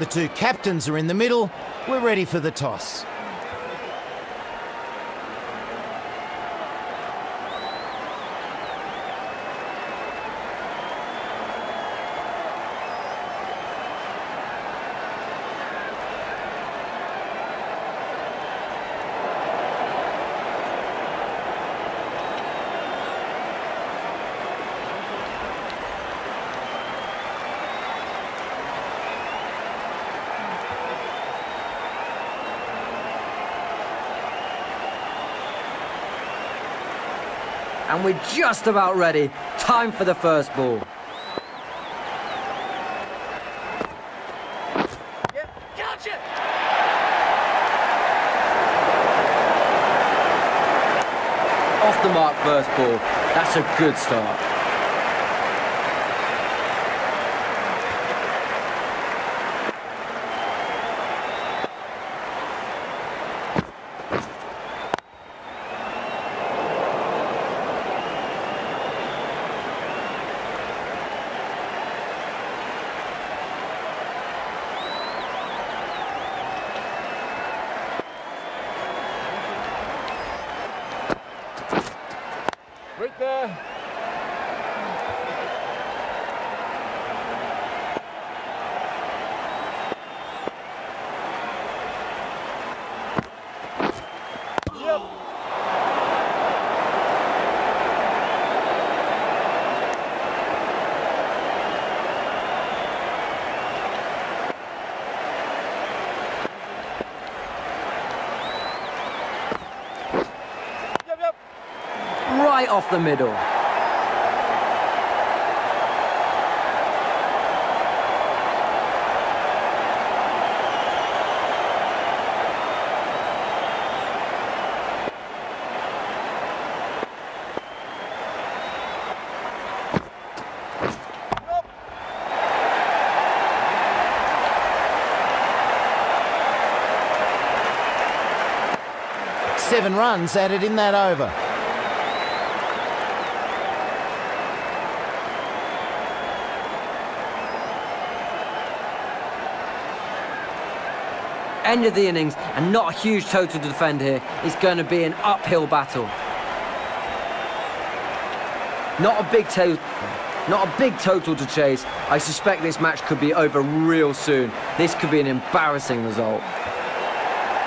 The two captains are in the middle. We're ready for the toss. And we're just about ready. Time for the first ball. Off the mark first ball. That's a good start. Right off the middle. Seven runs added in that over. End of the innings and not a huge total to defend here. It's going to be an uphill battle. Not a big to- not a big total to chase. I suspect this match could be over real soon. This could be an embarrassing result.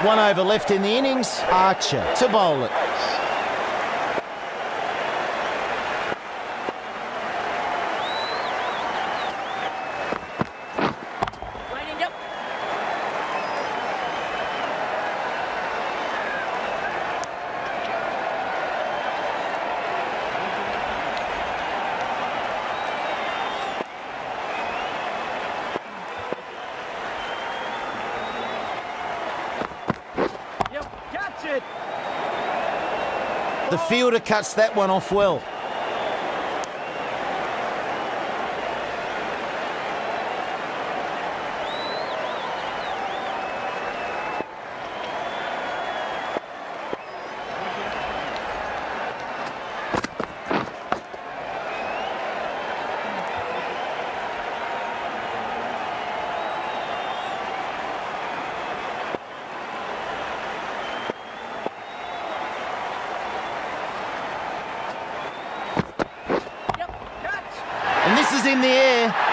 One over left in the innings. Archer to bowl it. It. The fielder cuts that one off well. In the air.